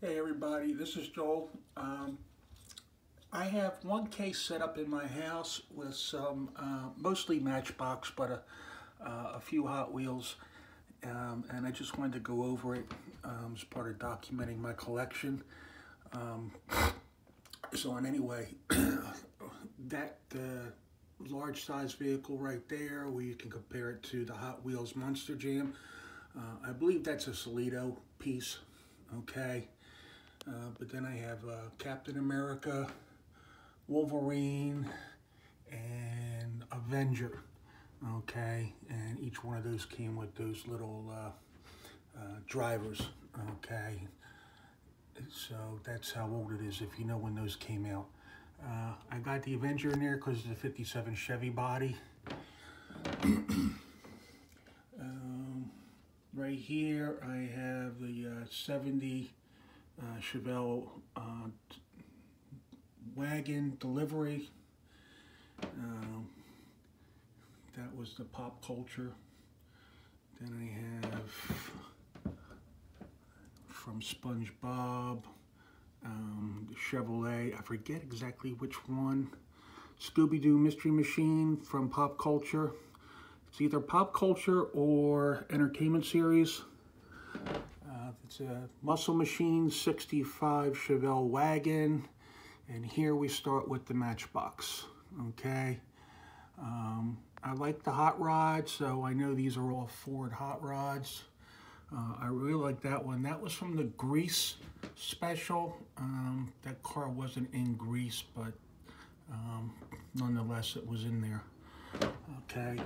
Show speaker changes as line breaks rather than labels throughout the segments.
Hey everybody, this is Joel. Um, I have one case set up in my house with some, uh, mostly Matchbox, but a, uh, a few Hot Wheels. Um, and I just wanted to go over it um, as part of documenting my collection. Um, so in any way, that uh, large size vehicle right there, where you can compare it to the Hot Wheels Monster Jam, uh, I believe that's a Solido piece, okay? Uh, but then I have uh, Captain America, Wolverine, and Avenger. Okay, and each one of those came with those little uh, uh, drivers. Okay, so that's how old it is if you know when those came out. Uh, I got the Avenger in there because it's a 57 Chevy body. um, right here I have the uh, 70 uh, Chevelle uh, wagon delivery. Um, that was the pop culture. Then I have from SpongeBob, um, Chevrolet, I forget exactly which one. Scooby-Doo Mystery Machine from Pop Culture. It's either Pop Culture or Entertainment Series. It's a Muscle Machine 65 Chevelle wagon. And here we start with the Matchbox, okay? Um, I like the hot rods, so I know these are all Ford hot rods. Uh, I really like that one. That was from the Grease special. Um, that car wasn't in Grease, but um, nonetheless, it was in there. Okay.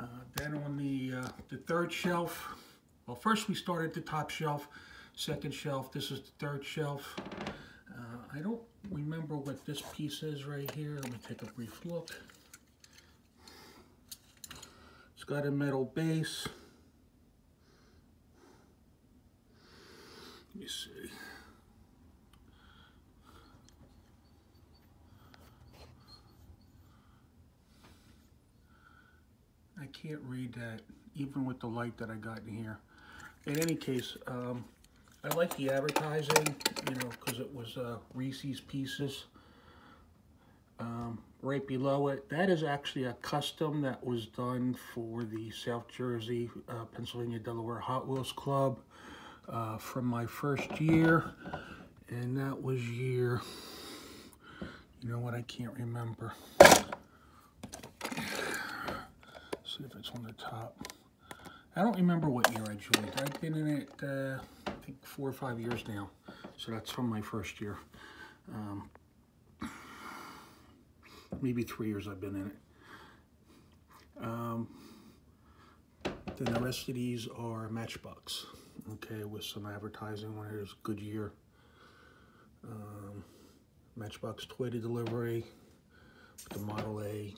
Uh, then on the uh, the third shelf, well, first we started the top shelf, second shelf. This is the third shelf. Uh, I don't remember what this piece is right here. Let me take a brief look. It's got a metal base. Let me see. I can't read that even with the light that I got in here in any case, um, I like the advertising, you know, because it was uh, Reese's Pieces. Um, right below it, that is actually a custom that was done for the South Jersey, uh, Pennsylvania, Delaware Hot Wheels Club uh, from my first year. And that was year, you know what, I can't remember. see if it's on the top. I don't remember what year I joined. I've been in it, uh, I think, four or five years now. So that's from my first year. Um, maybe three years I've been in it. Um, then the rest of these are Matchbox, okay, with some advertising when it is Goodyear. Um, Matchbox Toyota delivery, the Model A.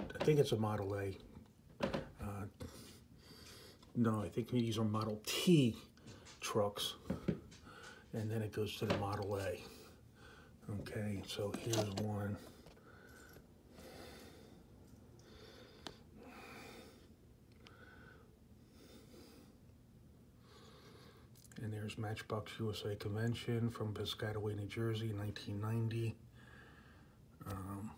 I think it's a Model A no, I think these are Model T trucks. And then it goes to the Model A. Okay, so here's one. And there's Matchbox USA Convention from Piscataway, New Jersey, 1990. Um,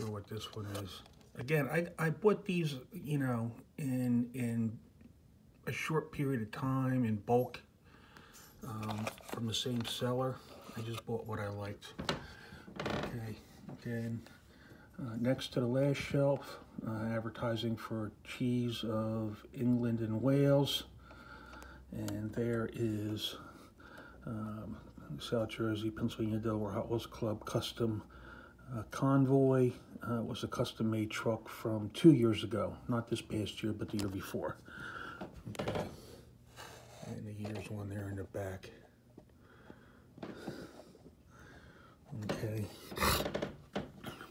sure what this one is. Again, I, I bought these, you know, in in a short period of time in bulk um, from the same seller. I just bought what I liked. Okay, again, uh, next to the last shelf, uh, advertising for cheese of England and Wales. And there is um, South Jersey, Pennsylvania, Delaware Hot Wheels Club custom uh, Convoy uh, was a custom-made truck from two years ago. Not this past year, but the year before. Okay. And the year's one there in the back. Okay.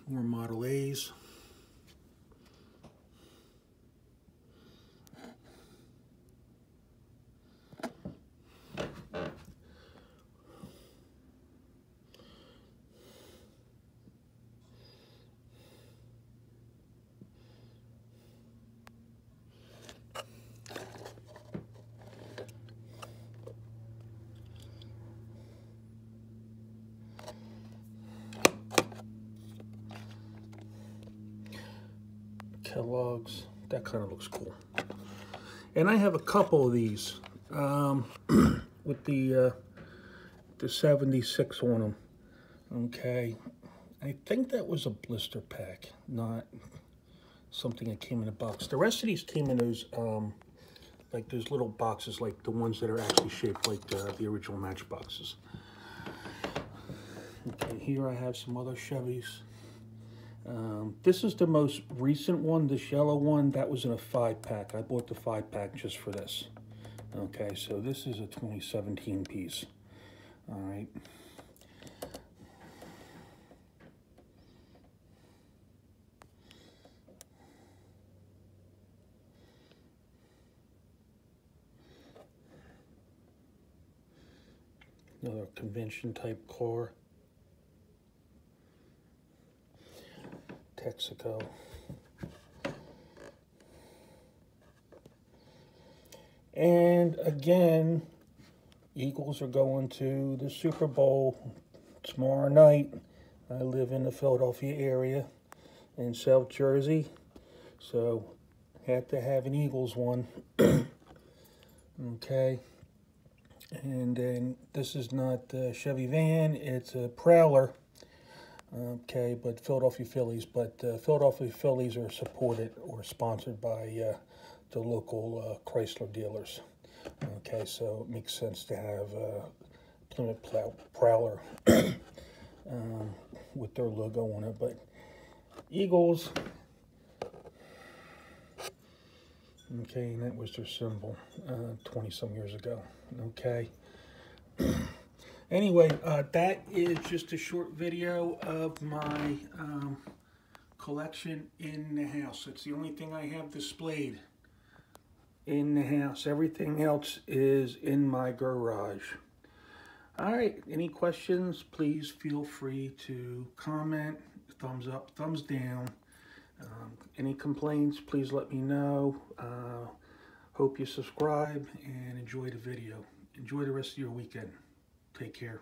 More Model A's. Kellogg's. That kind of looks cool. And I have a couple of these um, with the uh, the 76 on them. Okay. I think that was a blister pack, not something that came in a box. The rest of these came in those, um, like those little boxes, like the ones that are actually shaped like the, the original Matchboxes. Okay, here I have some other Chevys. Um, this is the most recent one, this yellow one. That was in a five pack. I bought the five pack just for this. Okay, so this is a 2017 piece. All right. Another convention type car. Texaco. And again, Eagles are going to the Super Bowl tomorrow night. I live in the Philadelphia area in South Jersey, so had to have an Eagles one. okay. And then this is not a Chevy van, it's a Prowler. Okay, but Philadelphia Phillies. But uh, Philadelphia Phillies are supported or sponsored by uh, the local uh, Chrysler dealers. Okay, so it makes sense to have uh, Plymouth Prowler um, with their logo on it. But Eagles, okay, and that was their symbol 20 uh, some years ago. Okay. Anyway, uh, that is just a short video of my um, collection in the house. It's the only thing I have displayed in the house. Everything else is in my garage. All right, any questions, please feel free to comment, thumbs up, thumbs down. Um, any complaints, please let me know. Uh, hope you subscribe and enjoy the video. Enjoy the rest of your weekend. Take care.